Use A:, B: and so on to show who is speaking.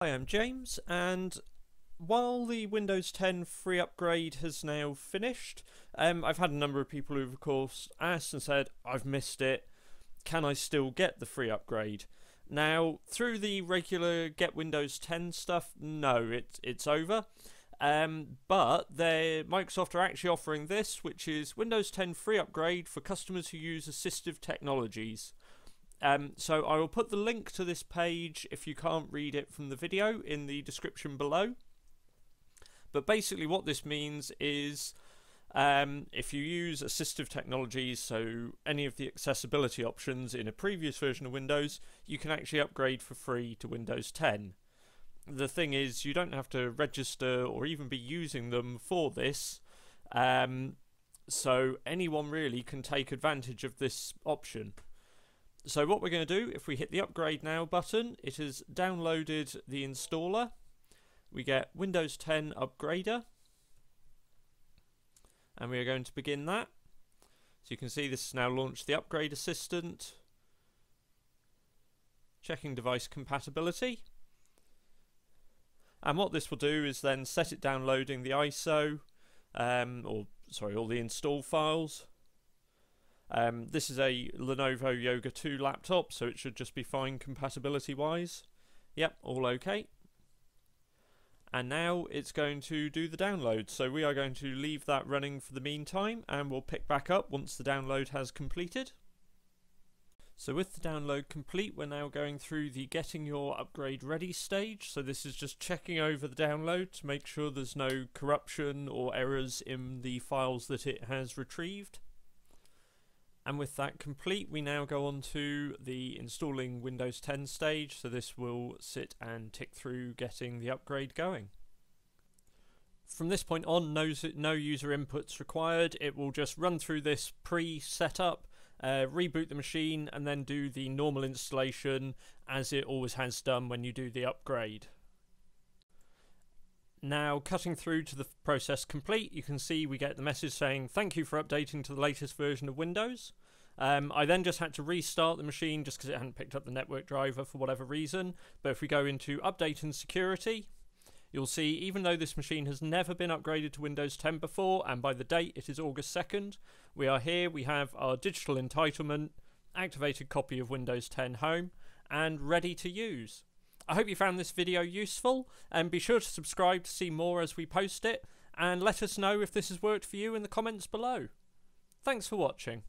A: Hi, I'm James, and while the Windows 10 free upgrade has now finished, um, I've had a number of people who've, of course, asked and said, I've missed it, can I still get the free upgrade? Now, through the regular Get Windows 10 stuff, no, it, it's over. Um, but Microsoft are actually offering this, which is Windows 10 free upgrade for customers who use assistive technologies. Um, so I will put the link to this page if you can't read it from the video in the description below. But basically, what this means is um, if you use assistive technologies, so any of the accessibility options in a previous version of Windows, you can actually upgrade for free to Windows 10. The thing is, you don't have to register or even be using them for this. Um, so anyone really can take advantage of this option. So what we're going to do, if we hit the upgrade now button, it has downloaded the installer. We get Windows 10 Upgrader. And we are going to begin that. So you can see this has now launched the Upgrade Assistant. Checking device compatibility. And what this will do is then set it downloading the ISO, um, or sorry, all the install files. Um, this is a Lenovo Yoga 2 laptop, so it should just be fine compatibility wise. Yep, all okay. And now it's going to do the download. So we are going to leave that running for the meantime and we'll pick back up once the download has completed. So with the download complete, we're now going through the getting your upgrade ready stage. So this is just checking over the download to make sure there's no corruption or errors in the files that it has retrieved. And with that complete, we now go on to the installing Windows 10 stage. So this will sit and tick through getting the upgrade going. From this point on, no, no user inputs required. It will just run through this pre-setup, uh, reboot the machine, and then do the normal installation as it always has done when you do the upgrade. Now, cutting through to the process complete, you can see we get the message saying, thank you for updating to the latest version of Windows. Um, I then just had to restart the machine just because it hadn't picked up the network driver for whatever reason. But if we go into update and security, you'll see even though this machine has never been upgraded to Windows 10 before, and by the date it is August 2nd, we are here, we have our digital entitlement, activated copy of Windows 10 Home, and ready to use. I hope you found this video useful and be sure to subscribe to see more as we post it and let us know if this has worked for you in the comments below. Thanks for watching.